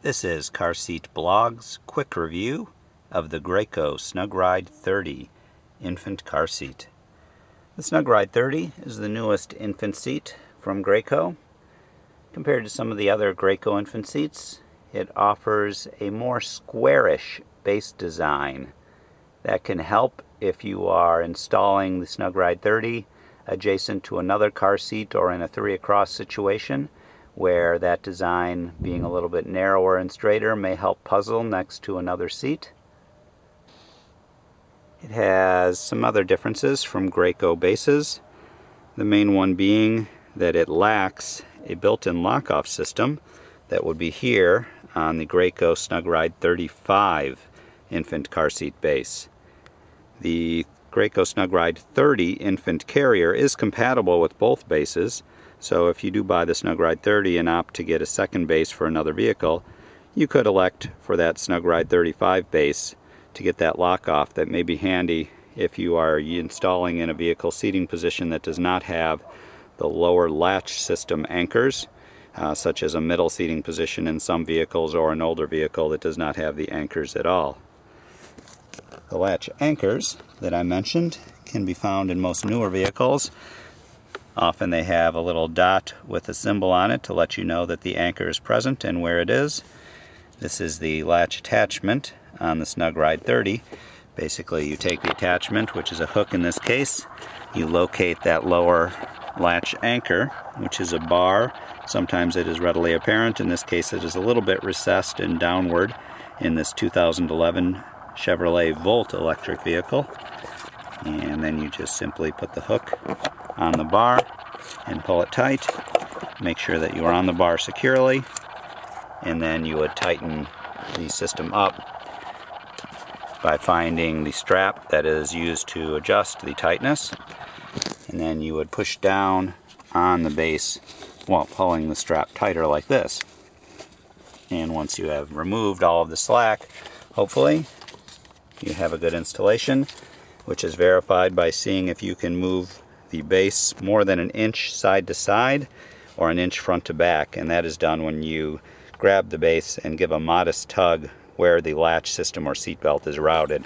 This is Car Seat Blog's quick review of the Graco SnugRide 30 infant car seat. The SnugRide 30 is the newest infant seat from Graco. Compared to some of the other Graco infant seats, it offers a more squarish base design that can help if you are installing the SnugRide 30 adjacent to another car seat or in a three across situation where that design being a little bit narrower and straighter may help puzzle next to another seat. It has some other differences from Graco bases, the main one being that it lacks a built-in lock-off system that would be here on the Graco SnugRide 35 infant car seat base. The Graco SnugRide 30 infant carrier is compatible with both bases, so if you do buy the SnugRide 30 and opt to get a second base for another vehicle, you could elect for that SnugRide 35 base to get that lock off that may be handy if you are installing in a vehicle seating position that does not have the lower latch system anchors, uh, such as a middle seating position in some vehicles or an older vehicle that does not have the anchors at all. The latch anchors that I mentioned can be found in most newer vehicles Often they have a little dot with a symbol on it to let you know that the anchor is present and where it is. This is the latch attachment on the SnugRide 30. Basically you take the attachment, which is a hook in this case, you locate that lower latch anchor, which is a bar. Sometimes it is readily apparent. In this case it is a little bit recessed and downward in this 2011 Chevrolet Volt electric vehicle. And then you just simply put the hook on the bar and pull it tight. Make sure that you are on the bar securely. And then you would tighten the system up by finding the strap that is used to adjust the tightness. And then you would push down on the base while pulling the strap tighter like this. And once you have removed all of the slack hopefully you have a good installation which is verified by seeing if you can move the base more than an inch side to side or an inch front to back and that is done when you grab the base and give a modest tug where the latch system or seatbelt is routed.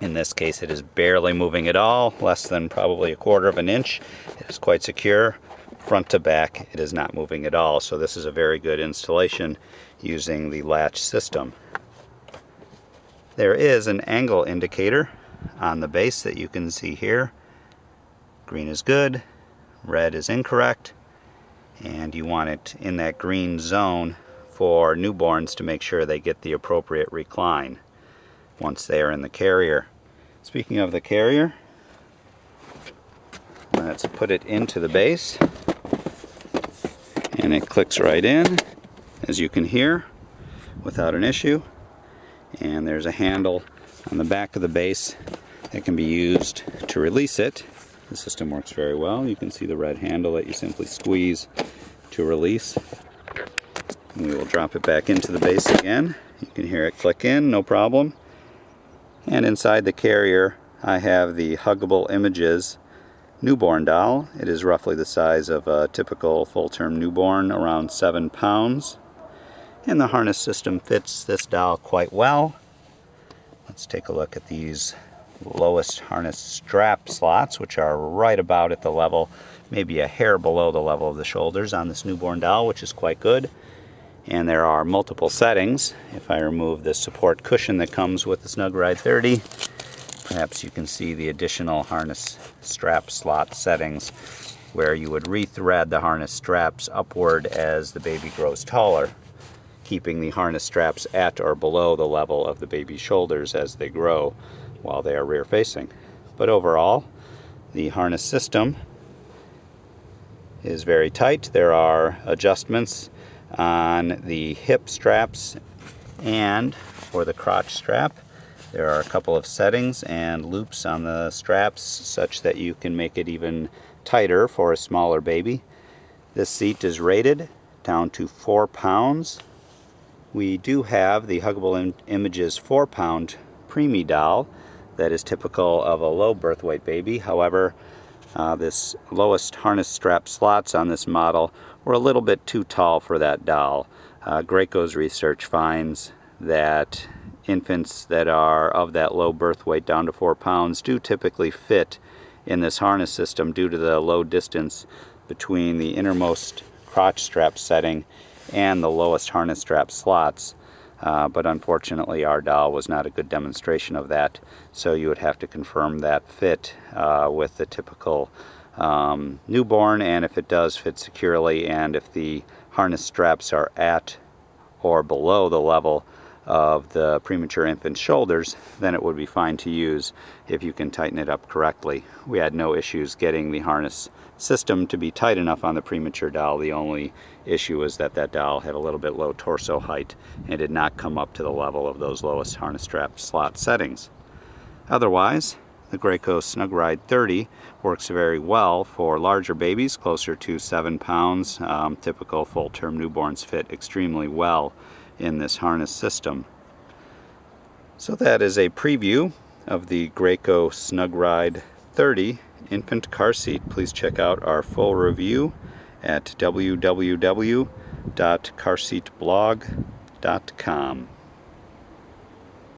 In this case it is barely moving at all, less than probably a quarter of an inch. It is quite secure. Front to back it is not moving at all so this is a very good installation using the latch system. There is an angle indicator on the base that you can see here Green is good, red is incorrect, and you want it in that green zone for newborns to make sure they get the appropriate recline once they are in the carrier. Speaking of the carrier, let's put it into the base and it clicks right in as you can hear without an issue and there's a handle on the back of the base that can be used to release it the system works very well. You can see the red handle that you simply squeeze to release. And we will drop it back into the base again. You can hear it click in, no problem. And inside the carrier, I have the Huggable Images newborn doll. It is roughly the size of a typical full-term newborn, around 7 pounds. And the harness system fits this doll quite well. Let's take a look at these lowest harness strap slots, which are right about at the level, maybe a hair below the level of the shoulders on this newborn doll, which is quite good. And there are multiple settings. If I remove the support cushion that comes with the SnugRide 30, perhaps you can see the additional harness strap slot settings where you would rethread the harness straps upward as the baby grows taller, keeping the harness straps at or below the level of the baby's shoulders as they grow while they are rear facing. But overall, the harness system is very tight. There are adjustments on the hip straps and for the crotch strap. There are a couple of settings and loops on the straps such that you can make it even tighter for a smaller baby. This seat is rated down to 4 pounds. We do have the Huggable Images 4 pound preemie doll that is typical of a low birth weight baby. However, uh, this lowest harness strap slots on this model were a little bit too tall for that doll. Uh, Graco's research finds that infants that are of that low birth weight down to four pounds do typically fit in this harness system due to the low distance between the innermost crotch strap setting and the lowest harness strap slots. Uh, but unfortunately our doll was not a good demonstration of that. So you would have to confirm that fit uh, with the typical um, newborn. And if it does fit securely and if the harness straps are at or below the level of the premature infant's shoulders, then it would be fine to use if you can tighten it up correctly. We had no issues getting the harness system to be tight enough on the premature doll. The only issue was that that doll had a little bit low torso height and did not come up to the level of those lowest harness strap slot settings. Otherwise, the Graco SnugRide 30 works very well for larger babies, closer to 7 pounds. Um, typical full-term newborns fit extremely well in this harness system. So that is a preview of the Graco SnugRide 30 infant car seat. Please check out our full review at www.carseatblog.com.